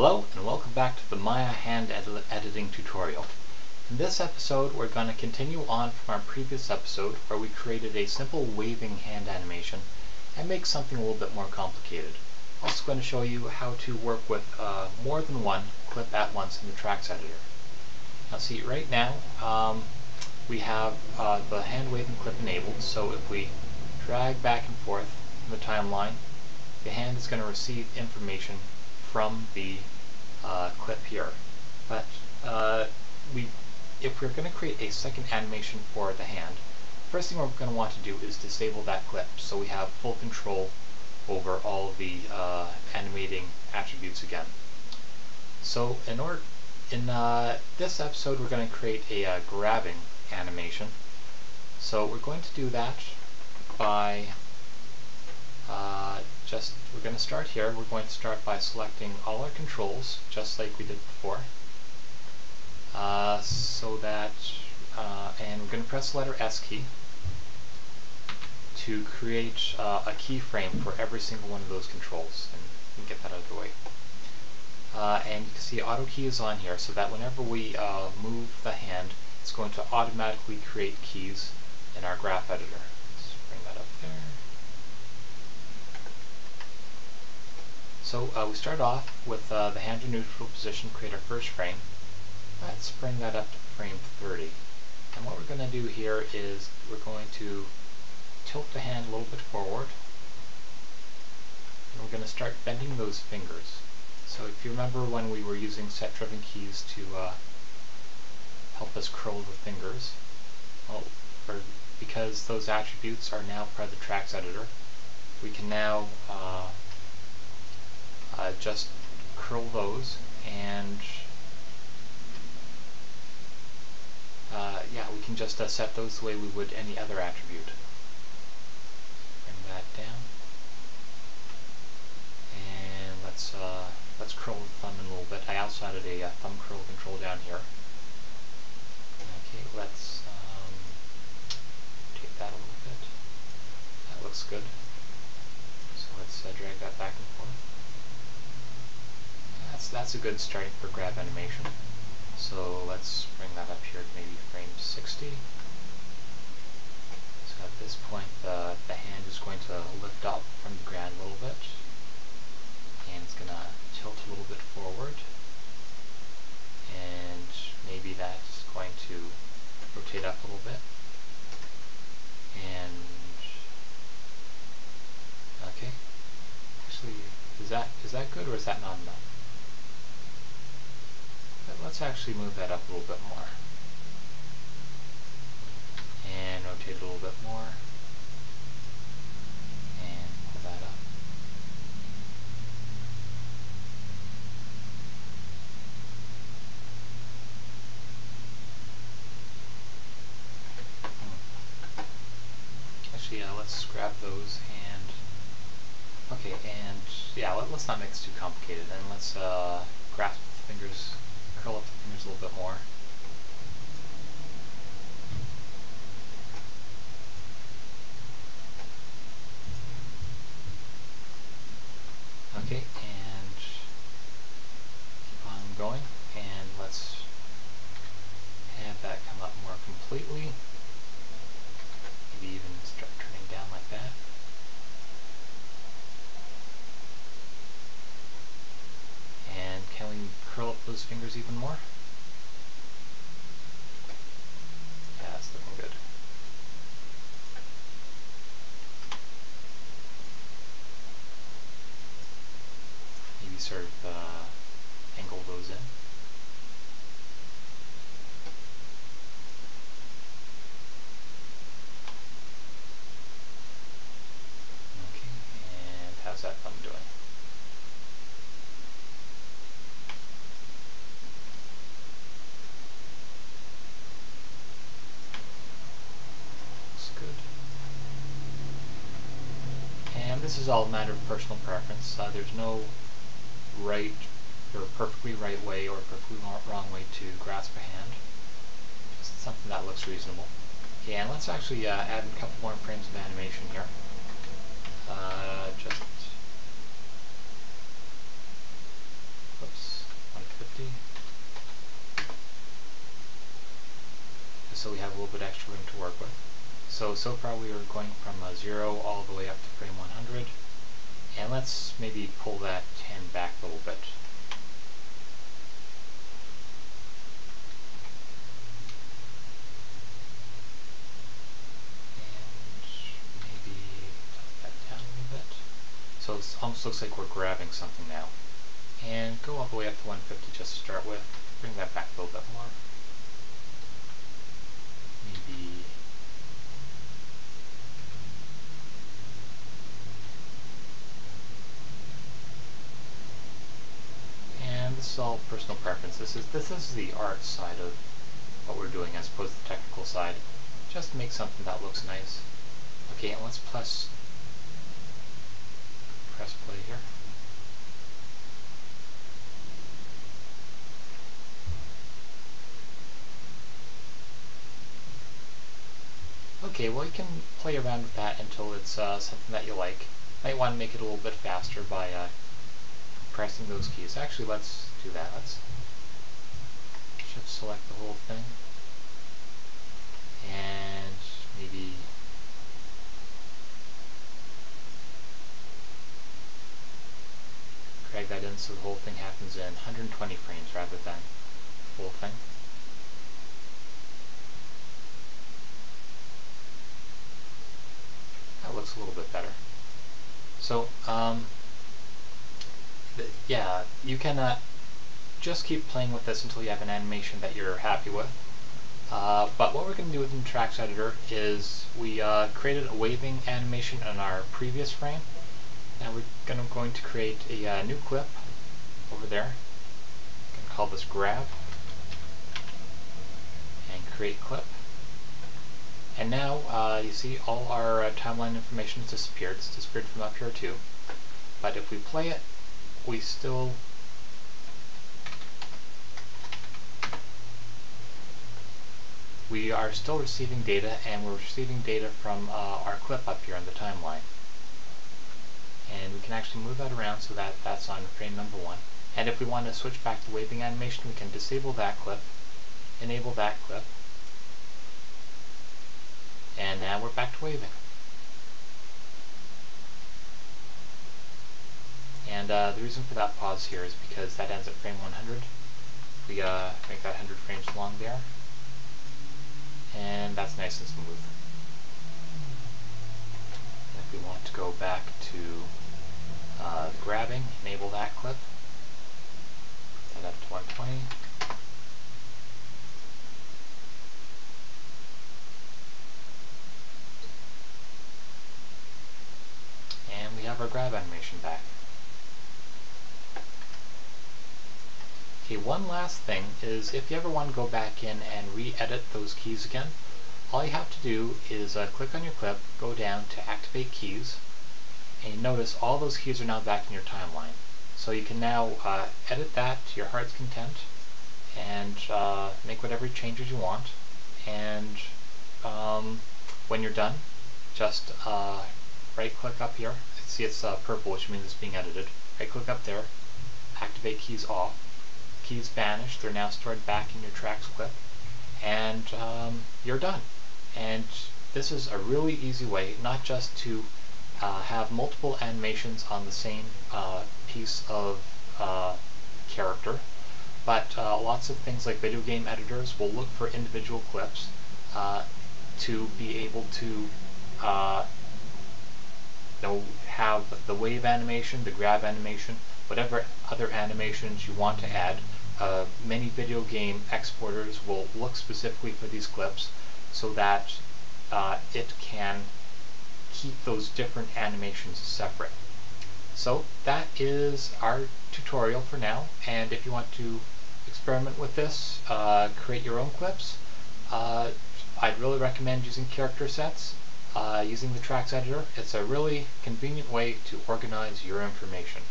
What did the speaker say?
Hello and welcome back to the Maya hand edit editing tutorial. In this episode we're going to continue on from our previous episode where we created a simple waving hand animation and make something a little bit more complicated. I'm also going to show you how to work with uh, more than one clip at once in the Trax editor. Now see right now um, we have uh, the hand waving clip enabled so if we drag back and forth in the timeline the hand is going to receive information from the uh, clip here. But uh, we, if we're going to create a second animation for the hand, first thing we're going to want to do is disable that clip so we have full control over all the uh, animating attributes again. So in order, in uh, this episode we're going to create a uh, grabbing animation. So we're going to do that by uh, just, we're going to start here. We're going to start by selecting all our controls, just like we did before. Uh, so that, uh, and we're going to press the letter S key to create uh, a keyframe for every single one of those controls. And can get that out of the way. Uh, and you can see auto key is on here so that whenever we move the hand, it's going to automatically create keys in our graph editor. Let's bring that up there. So uh, we start off with uh, the hand in neutral position, create our first frame. Let's bring that up to frame 30. And what we're going to do here is we're going to tilt the hand a little bit forward. And we're going to start bending those fingers. So if you remember when we were using set-driven keys to uh, help us curl the fingers, well, because those attributes are now part of the Trax editor, we can now uh, just curl those and uh, yeah, we can just uh, set those the way we would any other attribute. Bring that down. And let's uh, let's curl the thumb in a little bit. I also added a uh, thumb curl control down here. Okay, let's um, take that a little bit. That looks good. So let's uh, drag that back and forth that's that's a good starting for grab animation. So let's bring that up here to maybe frame 60. So at this point the, the hand is going to lift up from the ground a little bit. And it's going to tilt a little bit forward. And maybe that's going to rotate up a little bit. And okay. Actually, is that is that good or is that not enough? Let's actually move that up a little bit more. And rotate it a little bit more. And pull that up. Actually, yeah, let's grab those and... Okay, and yeah, let, us not make this too complicated. And let's uh, grasp the fingers curl up the fingers a little bit more. Okay, and keep on going, and let's have that come up more completely. Maybe even start turning down like that. curl up those fingers even more. Yeah, that's looking good. Maybe sort of uh, angle those in. this is all a matter of personal preference. Uh, there's no right or perfectly right way or perfectly wrong way to grasp a hand. Just something that looks reasonable. Okay, and let's actually uh, add a couple more frames of animation here. Uh, just, oops, 150. Just so we have a little bit extra room to work with. So, so far we are going from 0 all let's maybe pull that hand back a little bit. Maybe that down a little bit. So it almost looks like we're grabbing something now. And go all the way up to 150 just to start with. Bring that back a little bit more. Maybe all personal preference. This is this is the art side of what we're doing as opposed to the technical side. Just make something that looks nice. Okay, and let's plus press play here. Okay, well you can play around with that until it's uh, something that you like. Might want to make it a little bit faster by uh, pressing those keys. Actually, let's do that. Let's shift select the whole thing. And maybe drag that in so the whole thing happens in 120 frames rather than the whole thing. That looks a little bit better. So, um, yeah, you can uh, just keep playing with this until you have an animation that you're happy with. Uh, but what we're going to do within the Trax Editor is we uh, created a waving animation in our previous frame, and we're gonna, going to create a uh, new clip over there. I'm gonna call this grab and create clip. And now uh, you see all our uh, timeline information has disappeared. It's disappeared from up here too. But if we play it, we still we are still receiving data and we're receiving data from uh, our clip up here on the timeline and we can actually move that around so that that's on frame number one. And if we want to switch back to waving animation, we can disable that clip, enable that clip, and now we're back to waving. And uh, the reason for that pause here is because that ends at frame 100. We uh, make that 100 frames long there, and that's nice and smooth. And if we want to go back to uh, grabbing, enable that clip. Set up to 120. And we have our grab animation back. Okay, one last thing is if you ever want to go back in and re-edit those keys again, all you have to do is uh, click on your clip, go down to Activate Keys, and notice all those keys are now back in your timeline. So you can now uh, edit that to your heart's content and uh, make whatever changes you want. And um, when you're done, just uh, right click up here. See it's uh, purple, which means it's being edited. Right click up there, activate keys off. Keys vanish, they're now stored back in your Trax clip, and um, you're done. And this is a really easy way, not just to uh, have multiple animations on the same uh, piece of uh, character, but uh, lots of things like video game editors will look for individual clips uh, to be able to uh, have the wave animation, the grab animation, whatever other animations you want to add. Many video game exporters will look specifically for these clips so that it can keep those different animations separate. So that is our tutorial for now, and if you want to experiment with this, uh, create your own clips, uh, I'd really recommend using character sets, uh, using the Trax editor. It's a really convenient way to organize your information.